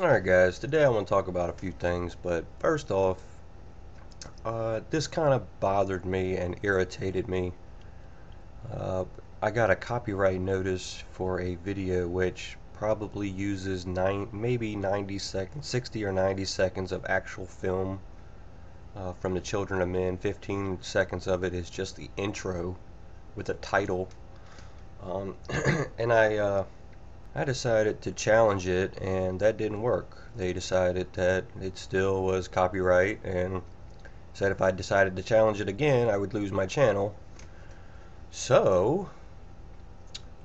Alright guys, today I want to talk about a few things, but first off, uh, this kind of bothered me and irritated me. Uh, I got a copyright notice for a video which probably uses nine, maybe 90 seconds, 60 or 90 seconds of actual film uh, from the Children of Men. 15 seconds of it is just the intro with a title. Um, and I uh, I decided to challenge it and that didn't work. They decided that it still was copyright and said if I decided to challenge it again I would lose my channel. So,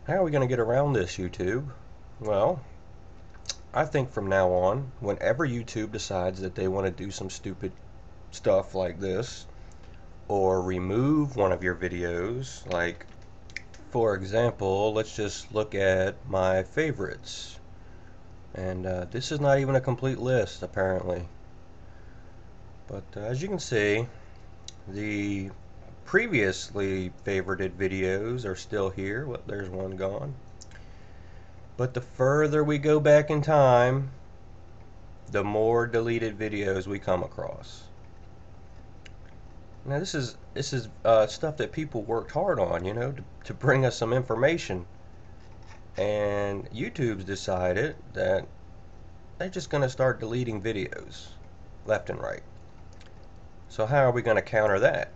how are we going to get around this YouTube? Well, I think from now on, whenever YouTube decides that they want to do some stupid stuff like this, or remove one of your videos, like for example, let's just look at my favorites. And uh, this is not even a complete list, apparently. But uh, as you can see, the previously favorited videos are still here. Well, there's one gone. But the further we go back in time, the more deleted videos we come across. Now this is this is uh, stuff that people worked hard on, you know, to, to bring us some information. And YouTube's decided that they're just going to start deleting videos left and right. So how are we going to counter that?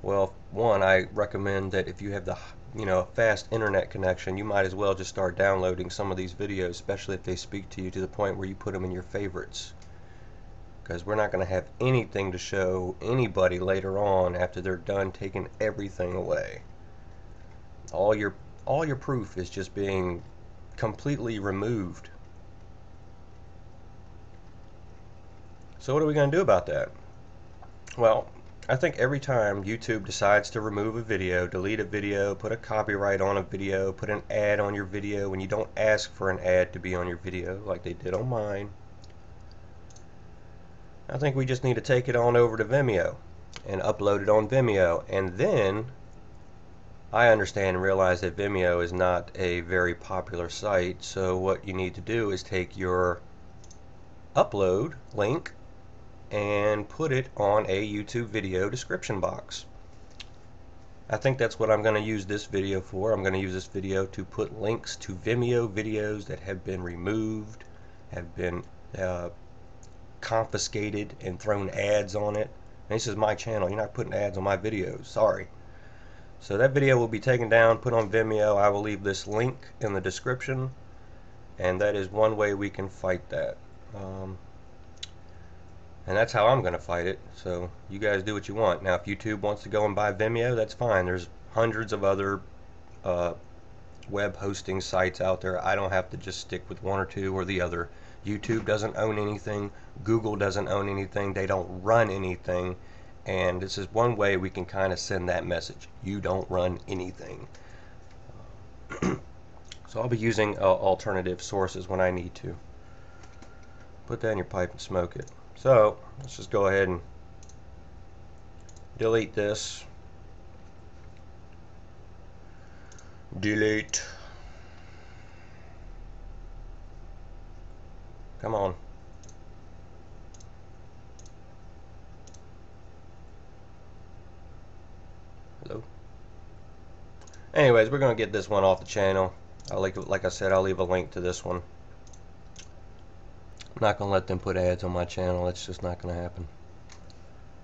Well, one, I recommend that if you have the you know a fast internet connection, you might as well just start downloading some of these videos, especially if they speak to you to the point where you put them in your favorites because we're not going to have anything to show anybody later on after they're done taking everything away. All your all your proof is just being completely removed. So what are we going to do about that? Well, I think every time YouTube decides to remove a video, delete a video, put a copyright on a video, put an ad on your video when you don't ask for an ad to be on your video like they did on mine, I think we just need to take it on over to Vimeo and upload it on Vimeo and then I understand and realize that Vimeo is not a very popular site so what you need to do is take your upload link and put it on a YouTube video description box. I think that's what I'm going to use this video for. I'm going to use this video to put links to Vimeo videos that have been removed, have been uh, confiscated and thrown ads on it. And this is my channel. You're not putting ads on my videos. Sorry. So that video will be taken down, put on Vimeo. I will leave this link in the description. And that is one way we can fight that. Um, and that's how I'm going to fight it. So you guys do what you want. Now if YouTube wants to go and buy Vimeo, that's fine. There's hundreds of other uh, web hosting sites out there. I don't have to just stick with one or two or the other. YouTube doesn't own anything. Google doesn't own anything. They don't run anything. And this is one way we can kind of send that message. You don't run anything. so I'll be using uh, alternative sources when I need to. Put that in your pipe and smoke it. So let's just go ahead and delete this. Delete. Come on. Hello? Anyways, we're to get this one off the channel. I like, like I said, I'll leave a link to this one. I'm not to let them put ads on my channel. That's just not to happen.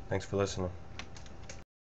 Thanks for listening.